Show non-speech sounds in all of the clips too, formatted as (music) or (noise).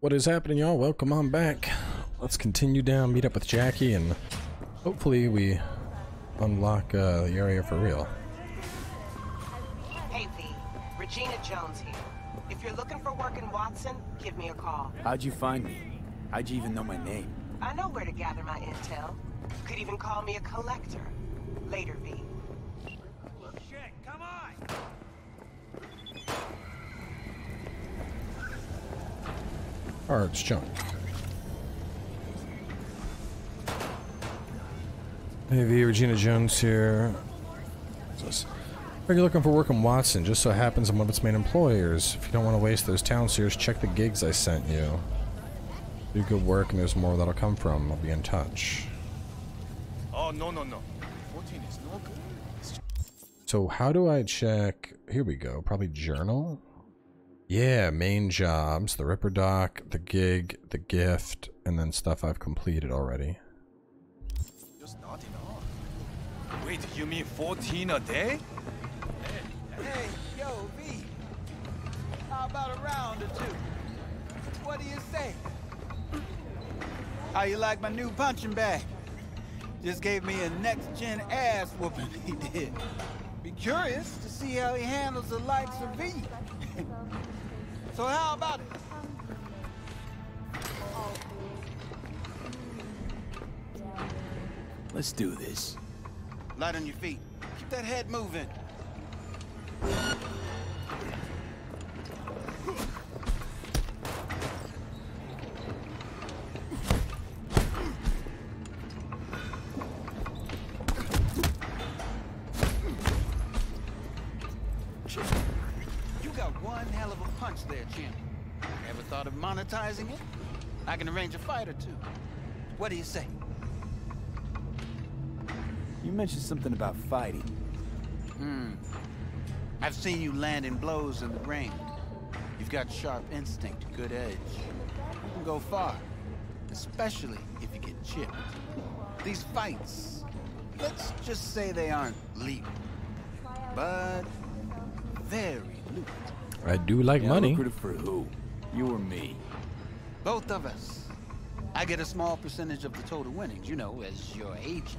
What is happening, y'all? Welcome on back. Let's continue down, meet up with Jackie, and hopefully we unlock uh, the area for real. Hey V, Regina Jones here. If you're looking for work in Watson, give me a call. How'd you find me? How'd you even know my name? I know where to gather my intel. You could even call me a collector. Later, V. Shit, come on! Arts junk. Hey V, Regina Jones here. Are you looking for work in Watson? Just so happens I'm one of its main employers. If you don't want to waste those town sears, check the gigs I sent you. Do good work and there's more that'll come from. I'll be in touch. Oh, no, no, no. 14 is no good. So how do I check? Here we go. Probably journal. Yeah, main jobs, the Ripperdoc, the gig, the gift, and then stuff I've completed already. You're starting off. Wait, you mean 14 a day? Hey, yo, V. How about a round or two? What do you say? How you like my new punching bag? Just gave me a next-gen ass whooping he did. Be curious to see how he handles the likes of V. so how about it? Let's do this. Light on your feet. Keep that head moving. Of monetizing it? I can arrange a fight or two. What do you say? You mentioned something about fighting. Hmm. I've seen you landing blows in the ring. You've got sharp instinct, good edge. You can go far, especially if you get chipped. These fights, let's just say they aren't lethal, but very lucrative. I do like Yeah, money. Lucrative for who? You or me? Both of us. I get a small percentage of the total winnings, you know, as your agent.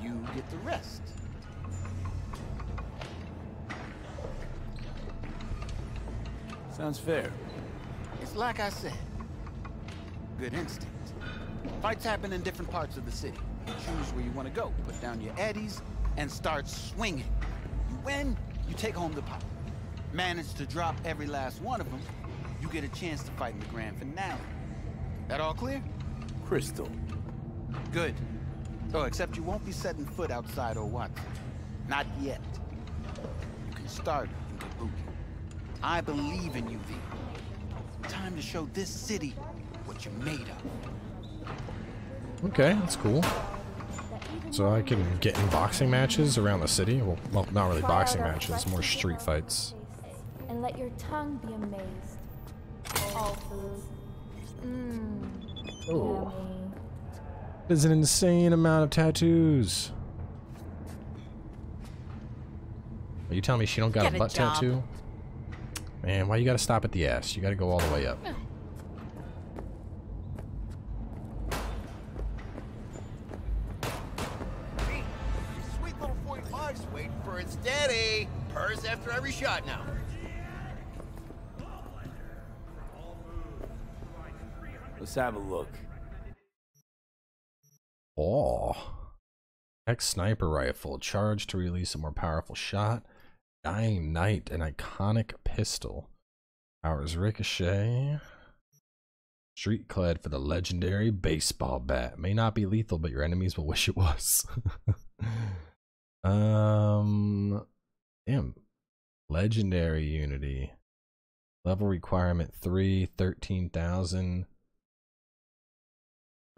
You get the rest. Sounds fair. It's like I said. Good instinct. Fights happen in different parts of the city. You choose where you want to go, put down your eddies, and start swinging. You win, you take home the pot. Manage to drop every last one of them, you get a chance to fight in the grand finale. That all clear? Crystal. Good. Oh, except you won't be setting foot outside or what? Not yet. You can start in Kabuki. I believe in you, V. Time to show this city what you're made of. Okay, that's cool. So I can get in boxing matches around the city? Well, well not really boxing matches, more street fights. And let your tongue be amazed. All food. Mmm. Oh. There's an insane amount of tattoos. Are you telling me she don't got Get a a butt job. tattoo? Man, why you gotta stop at the ass? You gotta go all the way up. Have a look. Oh. X sniper rifle. Charge to release a more powerful shot. Dying Night, an iconic pistol. Powers ricochet. Street clad for the legendary baseball bat. May not be lethal, but your enemies will (laughs) wish it was. um, damn. Legendary unity. Level requirement 3, 13,000.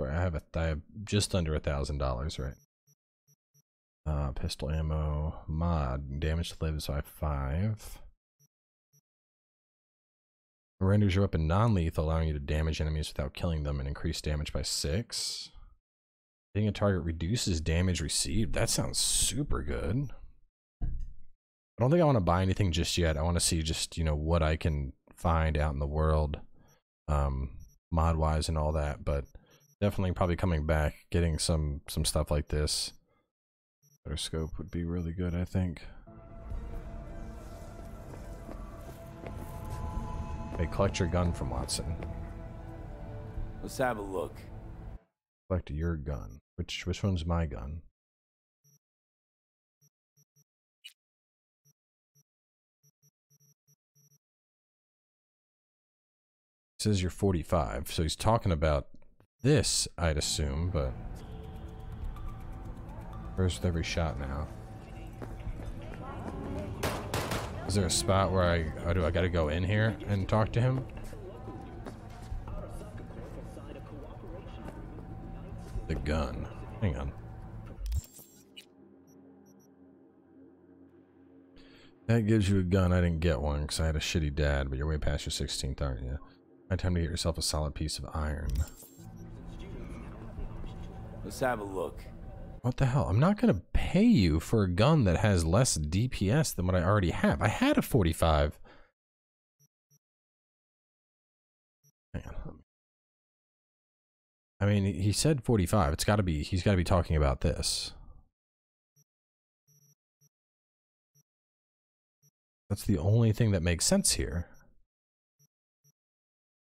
I have a I have just under a thousand dollars, right? Uh, pistol ammo mod damage to lives by five. Renders your weapon non-lethal, allowing you to damage enemies without killing them, and increase damage by six. Hitting a target reduces damage received. That sounds super good. I don't think I want to buy anything just yet. I want to see just you know what I can find out in the world um, mod wise and all that. But definitely probably coming back, getting some some stuff like this. Better scope would be really good, I think. Hey, collect your gun from Watson. Let's have a look. Collect your gun. Which which one's my gun? says you're 45, so he's talking about this, I'd assume, but first with every shot now. Is there a spot where I, oh, do I gotta go in here and talk to him? The gun. Hang on. That gives you a gun. I didn't get one because I had a shitty dad, but you're way past your 16th, aren't you? My time to get yourself a solid piece of iron. Let's have a look. What the hell? I'm not going to pay you for a gun that has less DPS than what I already have. I had a 45. Hang on. I mean, he said 45. It's got to be, he's got to be talking about this. That's the only thing that makes sense here.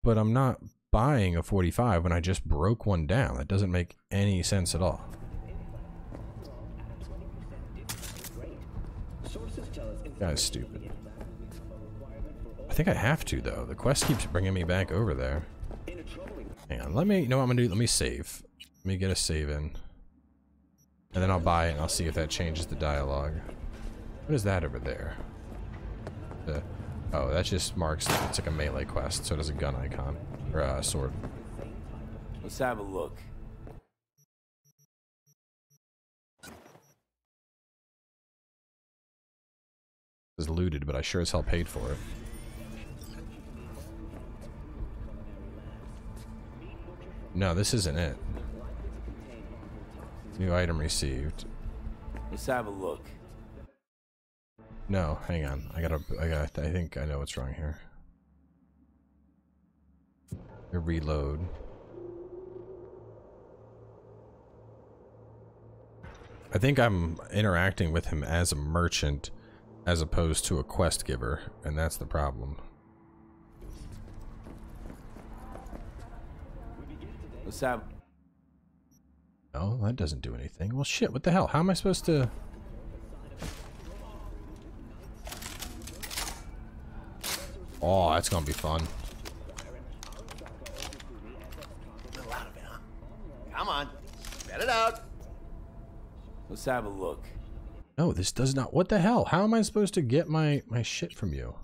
But I'm not buying a 45 when I just broke one down. That doesn't make any sense at all. That is stupid. I think I have to, though. The quest keeps bringing me back over there. Hang on, let me, you know what I'm gonna do? Let me save. Let me get a save in. And then I'll buy it and I'll see if that changes the dialogue. What is that over there? The, oh, that just marks, it's like a melee quest, so it has a gun icon. Or a sword. Let's have a look. is looted, but I sure as hell paid for it. No, this isn't it. New item received. Let's have a look. No, hang on. I gotta, I gotta, I think I know what's wrong here. A reload. I think I'm interacting with him as a merchant as opposed to a quest giver, and that's the problem. Let's have. Oh, that doesn't do anything. Well, shit, what the hell? How am I supposed to... Oh, that's gonna be fun. A little out of it, huh? Come on, let it out. Let's have a look. No, this does not... What the hell? How am I supposed to get my, my shit from you?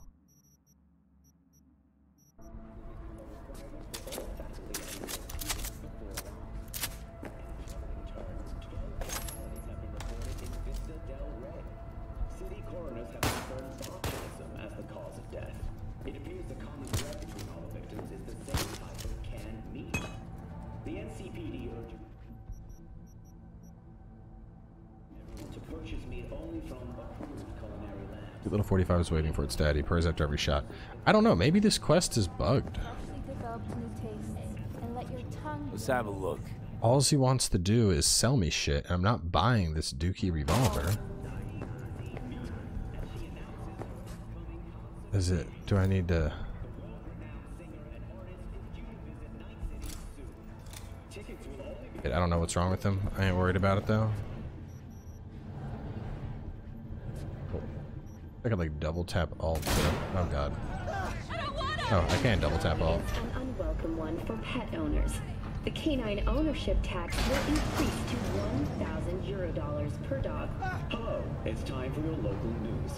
The little 45 is waiting for its daddy. Purrs after every shot. I don't know. Maybe this quest is bugged. Actually develop new tastes and let your tongue Let's have a look. All he wants to do is sell me shit, and I'm not buying this Dookie revolver. Is it? Do I need to? I don't know what's wrong with him. I ain't worried about it though. I could like double tap alt. too. Oh god. Oh, I can't double tap alt. An unwelcome one for pet owners. The canine ownership tax will increase to 1,000 euro dollars per dog. Hello, it's time for your local news.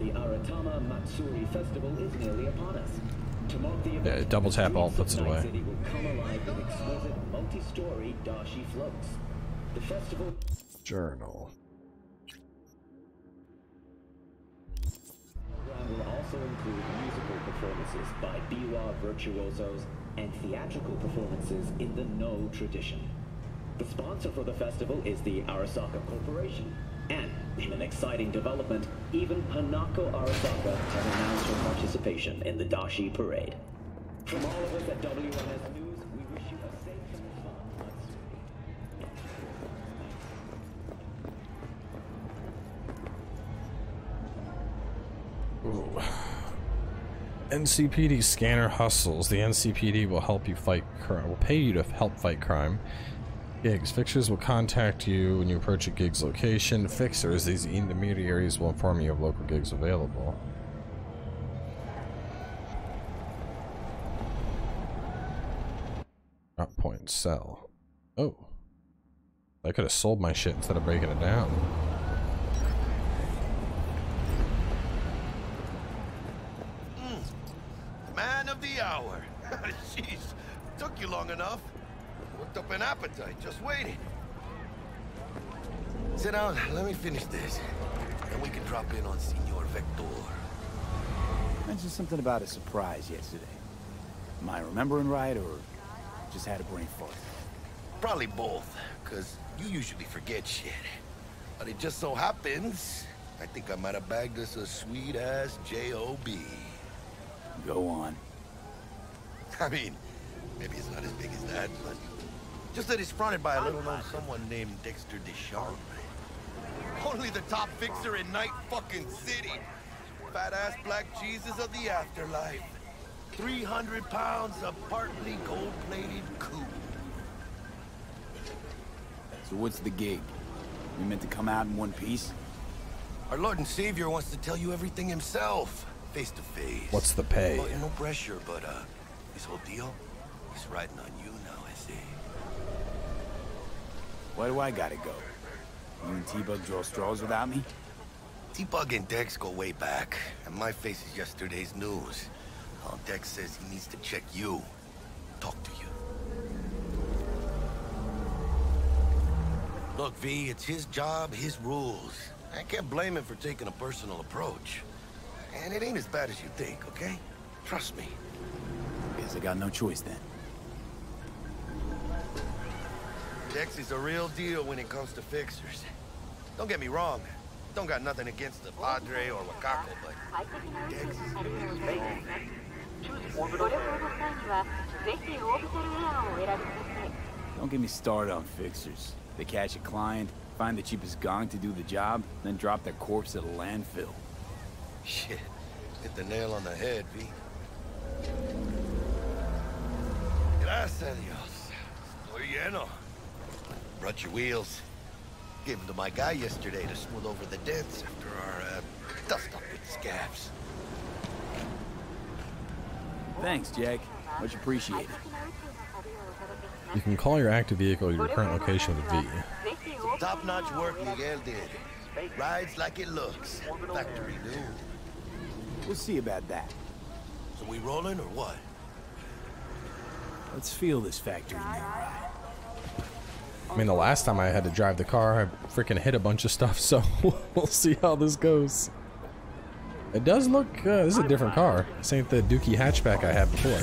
The Aratama Matsuri Festival is nearly upon us. To mark the event, Yeah, double tap the alt puts it away. Night City will come alive with exquisite multi-story dashi floats. The festival Journal. Also include musical performances by biwa virtuosos and theatrical performances in the No tradition. The sponsor for the festival is the Arasaka Corporation. And, in an exciting development, even Hanako Arasaka has announced her participation in the Dashi Parade. From all of us at WNS News, NCPD scanner hustles. The NCPD will help you fight crime. Will pay you to help fight crime. Gigs. Fixers will contact you when you approach a gig's location. Fixers, these intermediaries, will inform you of local gigs available. Drop point sell. Oh. I could have sold my shit instead of breaking it down. Man of the hour. Jeez, took you long enough. Worked up an appetite, just waiting. Sit down, let me finish this. Then we can drop in on Senor Vektor. Mentioned something about a surprise yesterday. Am I remembering right, or just had a brain fart? Probably both, because you usually forget shit. But it just so happens, I think I might have bagged us a sweet-ass J.O.B. Go on. (laughs) I mean, maybe it's not as big as that, but just that it's fronted by a little-known someone named Dexter DeShawn. Only the top fixer in Night fucking City. Fat-ass black Jesus of the afterlife. 300 pounds of partly gold-plated coup. So what's the gig? We meant to come out in one piece? Our Lord and Savior wants to tell you everything himself, face to face. What's the pay? Oh, no pressure, but uh, this whole deal is riding on you now, I see. Why do I gotta go? You and T-Bug draw straws without me? T-Bug and Dex go way back, and my face is yesterday's news. Well, Dex says he needs to check you, talk to you. Look, V, it's his job, his rules. I can't blame him for taking a personal approach. And it ain't as bad as you think, okay? Trust me. Guess I got no choice then. Dex is a real deal when it comes to fixers. Don't get me wrong. Don't got nothing against the Padre or Wakako, but Dex is Don't get me started on fixers. They catch a client, find the cheapest gonk to do the job, then drop their corpse at a landfill. Shit. Hit the nail on the head, V. Gracias Dios. Estoy lleno. Brought your wheels. Gave them to my guy yesterday to smooth over the dents after our, uh, dust-up with scavs. Thanks, Jack. Much appreciated. You can call your active vehicle your current location with a V. Top-notch work Miguel did. Rides like it looks. Factory new. We'll see about that. So we rolling or what? Let's feel this factory new ride. I mean, the last time I had to drive the car, I freaking hit a bunch of stuff, (laughs) so we'll see how this goes. It does look, uh, this is a different car. This ain't the Dookie hatchback I had before.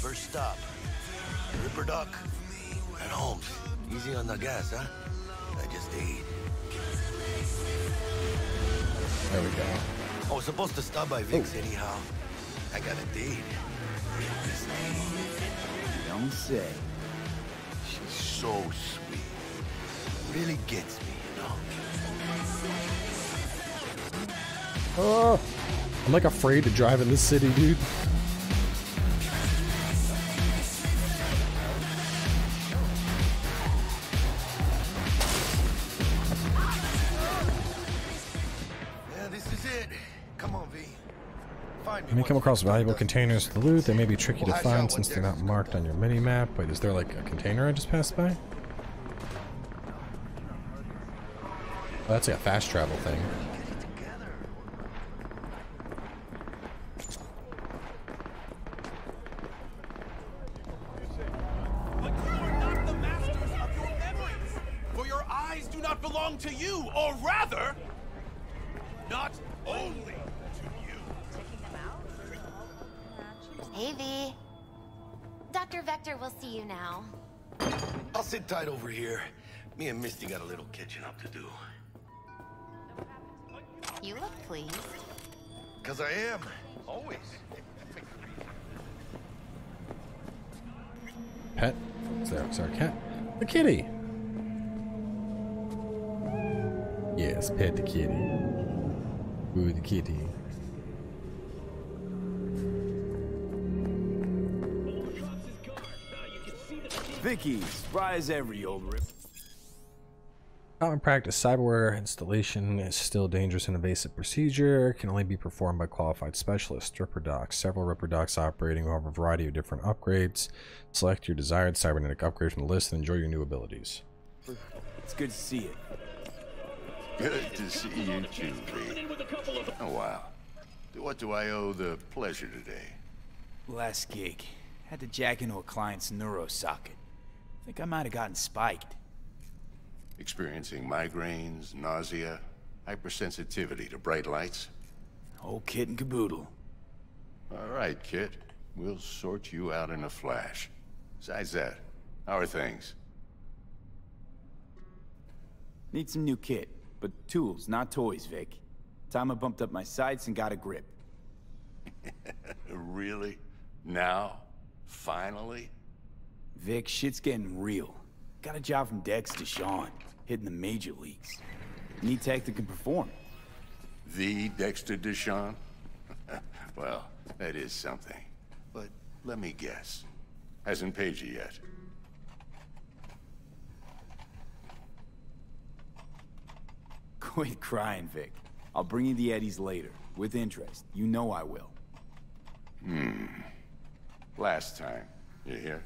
First stop. Ripperdoc. At Holmes. Easy on the gas, huh? I just ate. There we go. I was supposed to stop by Vic's anyhow. I got a date. Don't say. So sweet. Really gets me, you know? Oh, I'm like afraid to drive in this city, dude. Come across valuable containers to loot. They may be tricky to find since they're not marked on your mini-map. Wait, is there like a container I just passed by? Oh, that's like a fast travel thing. To you, or rather, not only Dr. Vektor will see you now. I'll sit tight over here. Me and Misty got a little catching up to do. You look pleased. Cause I am. Always. pet. Is there, is there a cat? The kitty! Yes, pet the kitty. Ooh, the kitty. Vicky, spry as ever, you old rip. Common practice cyberware installation is still a dangerous and invasive procedure. Can only be performed by qualified specialists. Ripperdocs. Several Ripperdocs operating will have a variety of different upgrades. Select your desired cybernetic upgrade from the list and enjoy your new abilities. It's good to see you. Good to see you too, V. Oh, wow. What do I owe the pleasure today? Last gig. Had to jack into a client's neuro socket. Think I might have gotten spiked. Experiencing migraines, nausea, hypersensitivity to bright lights? Whole kit and caboodle. All right, Kit. We'll sort you out in a flash. Besides that, how are things? Need some new kit, but tools, not toys, Vic. Time I bumped up my sights and got a grip. (laughs) really? Now? Finally? Vic, shit's getting real. Got a job from Dexter DeShawn, hitting the major leagues. Need tech that can perform. The Dexter DeShawn? (laughs) well, that is something. But let me guess. Hasn't paid you yet. (laughs) Quit crying, Vic. I'll bring you the Eddies later, with interest. You know I will. Hmm. Last time. You hear?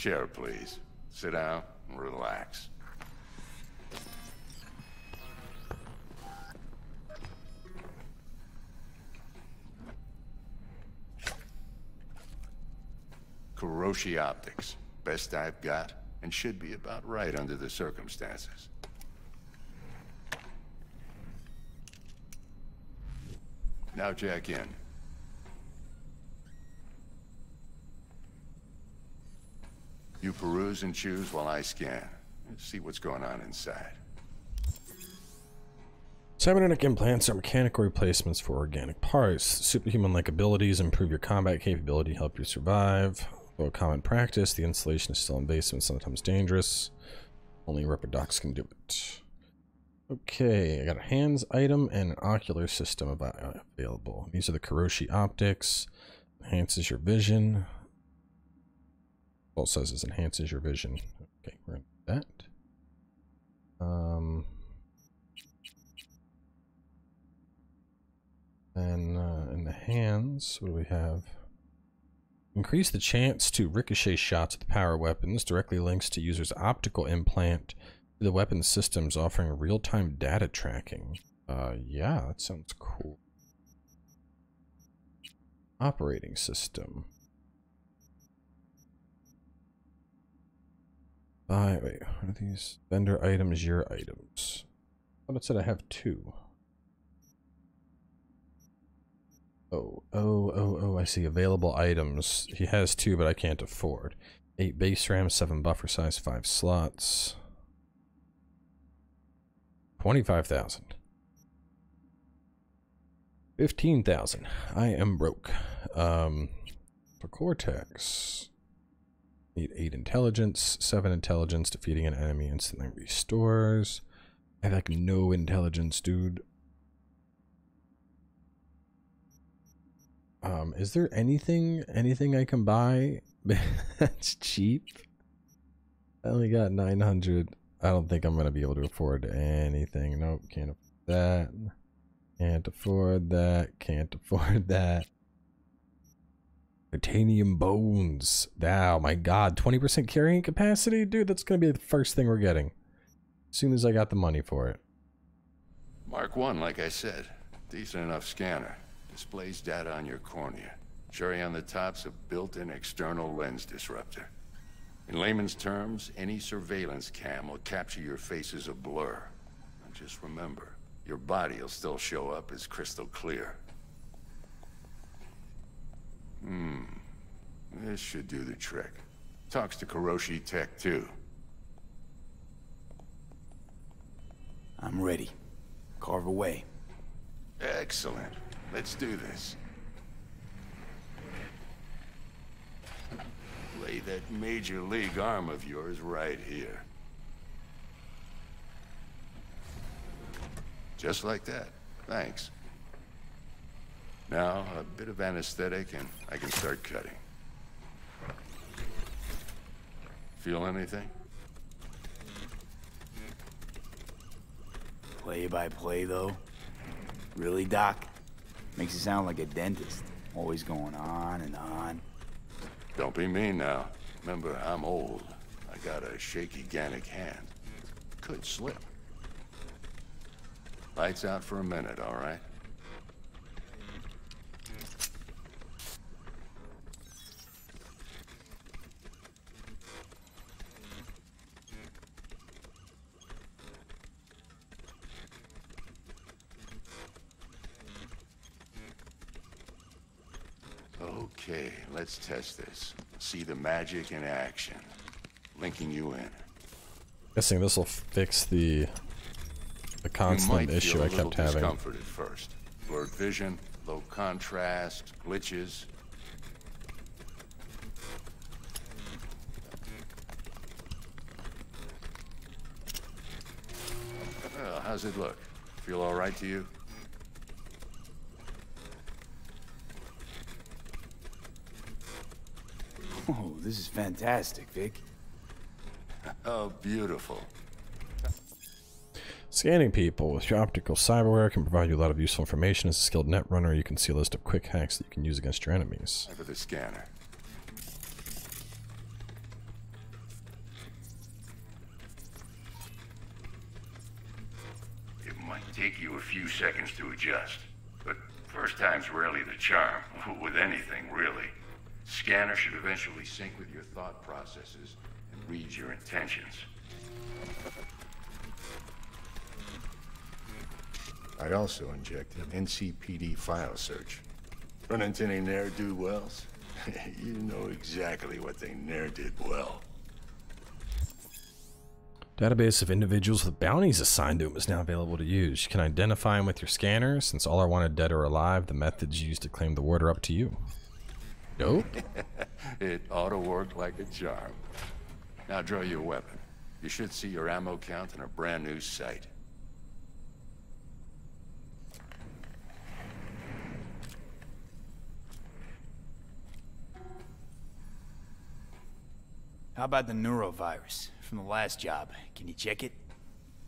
Chair, please. Sit down and relax. Kiroshi Optics. Best I've got, and should be about right under the circumstances. Now jack in. You peruse and choose while I scan. See what's going on inside. Cybernetic implants are mechanical replacements for organic parts. Superhuman-like abilities improve your combat capability, help you survive. Though a common practice, the installation is still invasive and sometimes dangerous. Only docs can do it. Okay, I got a hands item and an ocular system available. These are the Kiroshi optics. Enhances your vision. All it says is enhances your vision. Okay, we're gonna do that. Um, and uh, in the hands, what do we have? Increase the chance to ricochet shots with power weapons. Directly links to user's optical implant to the weapon systems, offering real-time data tracking. Uh, yeah, that sounds cool. Operating system. Buy, wait, what are these? Vendor items, your items. I thought it said I have two. Oh, oh, oh, oh, I see. Available items. He has two, but I can't afford. Eight base RAM, seven buffer size, five slots. 25,000. 15,000. I am broke. Um, for Cortex. Need 8 intelligence, 7 intelligence. Defeating an enemy instantly restores. I have like no intelligence, dude. Um, is there anything, anything I can buy (laughs) that's cheap? I only got 900. I don't think I'm going to be able to afford anything. Nope, can't afford that. Can't afford that. Can't afford that. Titanium bones. Wow, my god. 20% carrying capacity? Dude, that's going to be the first thing we're getting. As soon as I got the money for it. Mark 1, like I said. Decent enough scanner. Displays data on your cornea. Cherry on the top's a built-in external lens disruptor. In layman's terms, any surveillance cam will capture your face as a blur. And just remember, your body will still show up as crystal clear. Hmm. This should do the trick. Talks to Kiroshi Tech, too. I'm ready. Carve away. Excellent. Let's do this. Lay that major league arm of yours right here. Just like that. Thanks. Now, a bit of anesthetic and I can start cutting. Feel anything? Play by play, though? Really, Doc? Makes you sound like a dentist. Always going on and on. Don't be mean now. Remember, I'm old. I got a shaky Gannic hand. Could slip. Lights out for a minute, all right? Okay, let's test this. See the magic in action. Linking you in. Guessing this will fix the the constant issue I kept having. discomfort at first. Blurred vision, low contrast, glitches. Well, how's it look? Feel all right to you? Oh, this is fantastic, Vic. Oh, beautiful. Scanning people with your optical cyberware can provide you a lot of useful information. As a skilled netrunner, you can see a list of quick hacks that you can use against your enemies. For the scanner. It might take you a few seconds to adjust, but first time's rarely the charm, (laughs) with anything, really. Scanner should eventually sync with your thought processes and read your intentions. I also inject an NCPD file search. Run into any ne'er-do-wells? (laughs) you know exactly what they ne'er did well. Database of individuals with bounties assigned to them is now available to use. You can identify them with your scanner. Since all are wanted dead or alive, the methods used to claim the word are up to you. Nope. (laughs) it ought to work like a charm. Now draw your weapon. You should see your ammo count in a brand new sight. How about the neurovirus from the last job? Can you check it?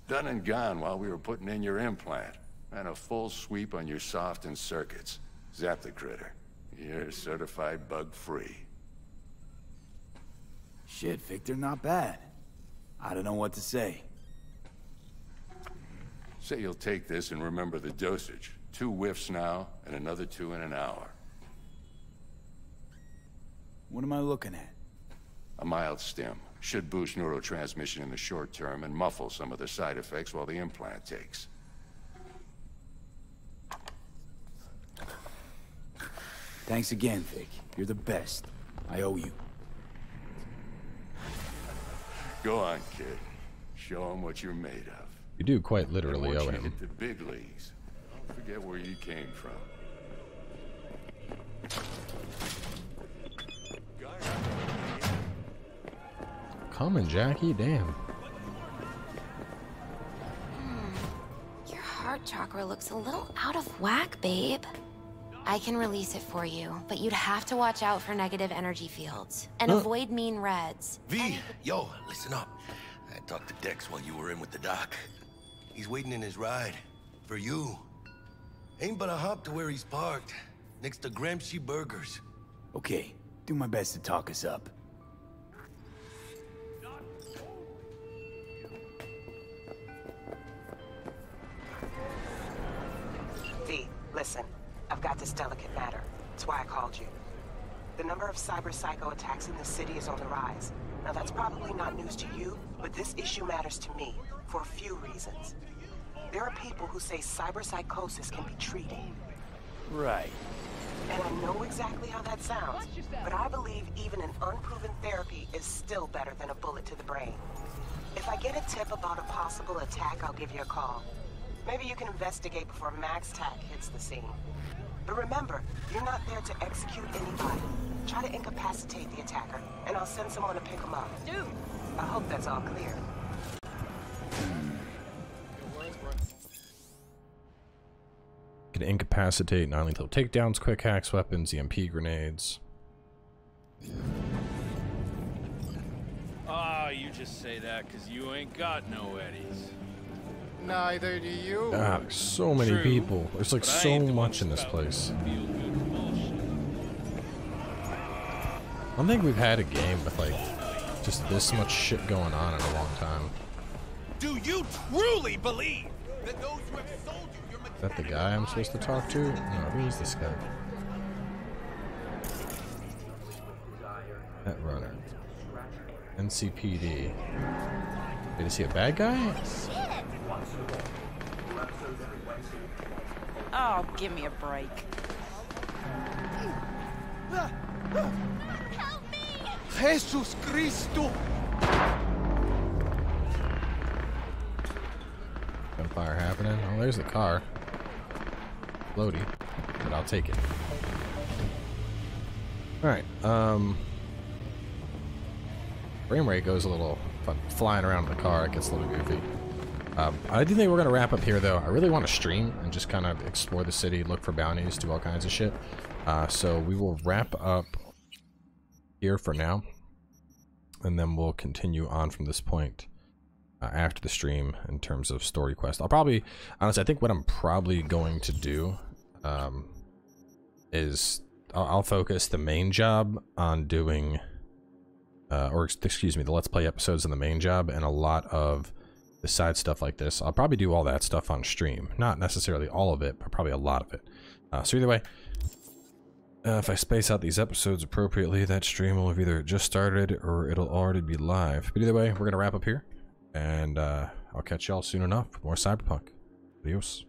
Done and gone while we were putting in your implant. And a full sweep on your soft and circuits. Zap the critter. You're certified bug-free. Shit, Viktor, not bad. I don't know what to say. Say you'll take this and remember the dosage. Two whiffs now, and another two in an hour. What am I looking at? A mild stim. Should boost neurotransmission in the short term and muffle some of the side effects while the implant takes. Thanks again, Vic. You're the best. I owe you. Go on, kid. Show him what you're made of. You do quite literally owe once you him. hit the big leagues, don't forget where you came from. Coming, Jackie. Damn. Your heart chakra looks a little out of whack, babe. I can release it for you, but you'd have to watch out for negative energy fields and Huh? avoid mean reds. V, yo, listen up. I talked to Dex while you were in with the doc. He's waiting in his ride. For you. Ain't but a hop to where he's parked. Next to Gramsci Burgers. Okay, do my best to talk us up. V, listen. I've got this delicate matter. That's why I called you. The number of cyber psycho attacks in the city is on the rise. Now that's probably not news to you, but this issue matters to me for a few reasons. There are people who say cyber psychosis can be treated. Right. And I know exactly how that sounds, but I believe even an unproven therapy is still better than a bullet to the brain. If I get a tip about a possible attack, I'll give you a call. Maybe you can investigate before MaxTac hits the scene. But remember, you're not there to execute anybody. Try to incapacitate the attacker, and I'll send someone to pick him up. Dude! I hope that's all clear. Can incapacitate non-lethal takedowns, quick hacks, weapons, EMP grenades. Ah, you just say that because you ain't got no eddies. Neither do you. Ah, so many True, people. There's like but so ain't the one much in this place. I don't think we've had a game with like just this much shit going on in a long time. Do you truly believe that those who have sold you your Is that the guy I'm supposed to talk to? No, who is this guy? That runner. NCPD. Wait, is he a bad guy? Oh, give me a break. Help me! Jesus Cristo! Gunfire happening. Oh, there's the car. Floaty. But I'll take it. Alright, um... Frame rate goes a little... If I'm flying around in the car, it gets a little goofy. Um, I do think we're going to wrap up here, though. I really want to stream and just kind of explore the city, look for bounties, do all kinds of shit. Uh, so we will wrap up here for now. And then we'll continue on from this point uh, after the stream in terms of story quest. I'll probably, honestly, I think what I'm probably going to do um, is I'll, I'll focus the main job on doing, uh, or excuse me, the Let's Play episodes on the main job and a lot of the side stuff like this. I'll probably do all that stuff on stream. Not necessarily all of it, but probably a lot of it. Uh, so either way, uh, if I space out these episodes appropriately, that stream will have either just started or it'll already be live. But either way, we're going to wrap up here. And uh, I'll catch y'all soon enough with more Cyberpunk. Adios.